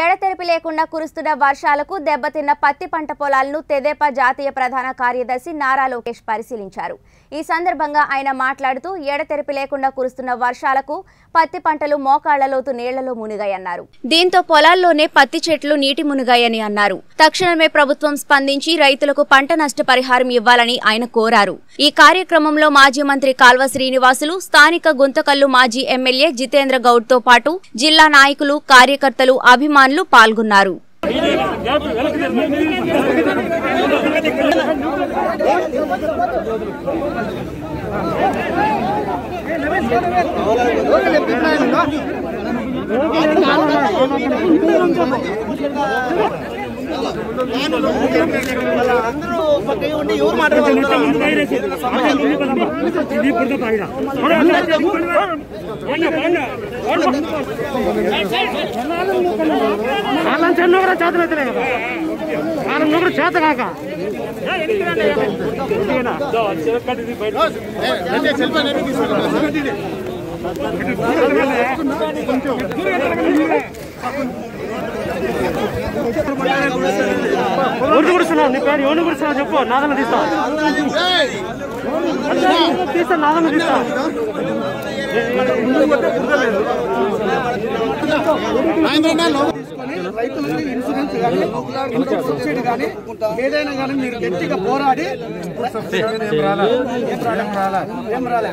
ఎడతెరిపి లేకుండా కురుస్తున్న వర్షాలకు దెబ్బతిన్న పత్తి పంట పొలాలను తెదేపా జాతీయ ప్రధాన కార్యదర్శి నారా లోకేష్ పరిశీలించారు. ఈ సందర్భంగా ఆయన మాట్లాడుతూ ఎడతెరిపి లేకుండా కురుస్తున్న వర్షాలకు పత్తి పంటలు మోకాళ్ళలోతు నీళ్ళలో మునిగాయన్నారు. దీంతో పొలాల్లోనే పత్తి చెట్లు నీటి మునిగాయని అన్నారు. తక్షణమే ప్రభుత్వం స్పందించి రైతులకు పంట నష్టపరిహారం ఇవ్వాలని ఆయన కోరారు. ఈ కార్యక్రమంలో మాజీ మంత్రి కాల్వ శ్రీనివాసులు స్థానిక గుంతకల్లు మాజీ ఎమ్మెల్యే జితేంద్ర గౌడ్తో పాటు జిల్లా నాయకులు కార్యకర్తలు అభిమానులు అభిమానులు పాల్గొన్నారు. వాళ్ళని చెన్ను కూడా చేతలు కదా వాళ్ళని కూడా చేత కాక ఎవరు కుడుస్తున్నావు నీ పేరు ఎవరు కుడుస్తున్నావు చెప్పు. నాదన తీస్తా తీస్తా నాదన తీస్తా రైతులకి ఇన్సూరెన్స్ కానీ ఇన్కమ్ సబ్సిడీ కానీ ఏదైనా కానీ మీరు గట్టిగా పోరాడి ఏం రాలే?